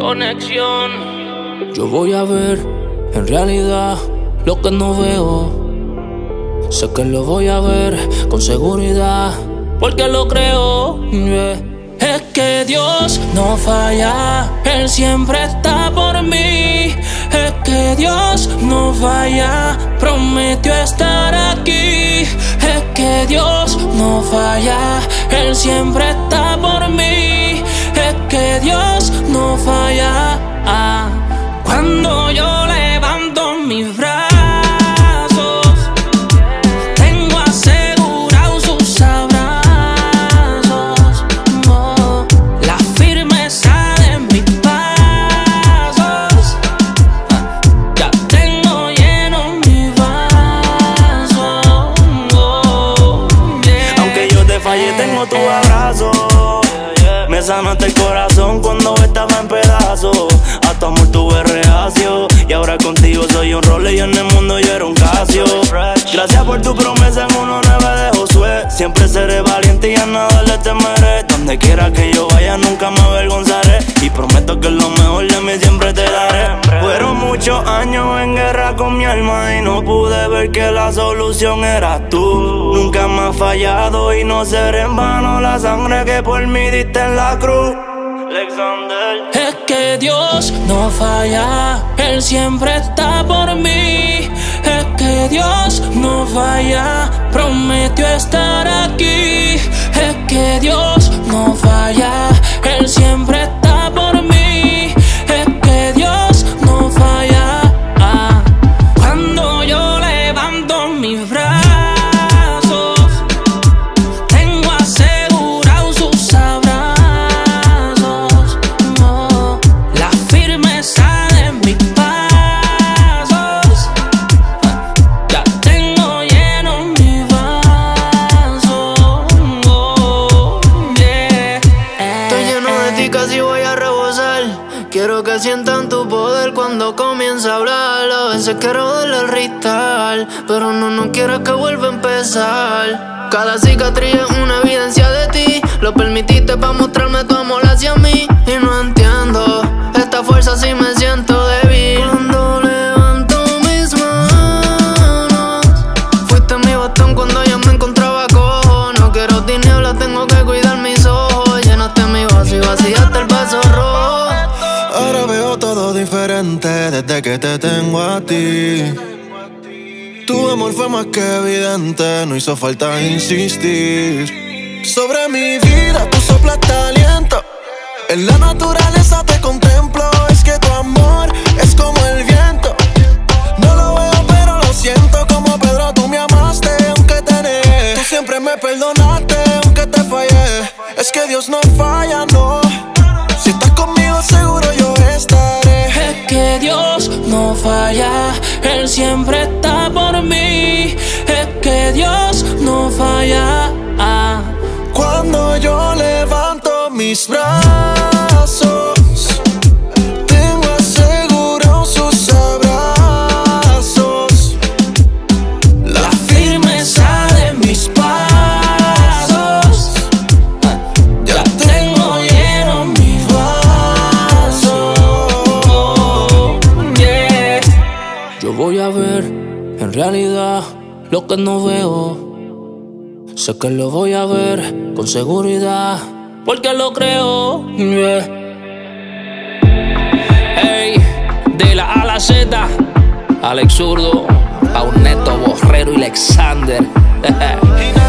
Conexión. Yo voy a ver en realidad lo que no veo. Sé que lo voy a ver con seguridad porque lo creo. Es que Dios no falla, Él siempre está por mí. Es que Dios no falla, prometió estar aquí. Es que Dios no falla, Él siempre sanaste el corazón cuando estaba en pedazos. A tu amor tuve reacio. Y ahora contigo soy un role y en el mundo yo era un casio. Gracias por tu promesa en 1.9 de Josué. Siempre seré valiente y a nada le temeré. Donde quiera que yo vaya, nunca me avergonzaré. Y prometo que lo mejor de mí siempre te daré. Fueron muchos años en guerra con mi alma y no pude ver que la solución eras tú. Nunca me has fallado y no seré en vano la sangre que por mí diste en la cruz. Alexander. Es que Dios no falla, Él siempre está por mí. Es que Dios no falla, prometió estar aquí. Es que Dios no falla, Sientan tu poder cuando comienza a hablar. A veces quiero darle el pero no, no quiero que vuelva a empezar. Cada cicatriz es una evidencia de ti. Desde que te tengo a ti. Tu amor fue más que evidente, no hizo falta insistir. Sobre mi vida tú soplaste aliento. En la naturaleza te contemplo, es que tu amor es como el viento. No lo veo, pero lo siento como Pedro, tú me amaste, aunque te negué. Tú siempre me perdonaste, aunque te fallé. Es que Dios no falla, no. Él siempre está por mí. Es que Dios no falla. Ah, Cuando yo levanto mis brazos, en realidad lo que no veo. Sé que lo voy a ver con seguridad porque lo creo. Yeah. Ey, de la A a la Z, Alex Zurdo, Pauneto, Borrero y Alexander.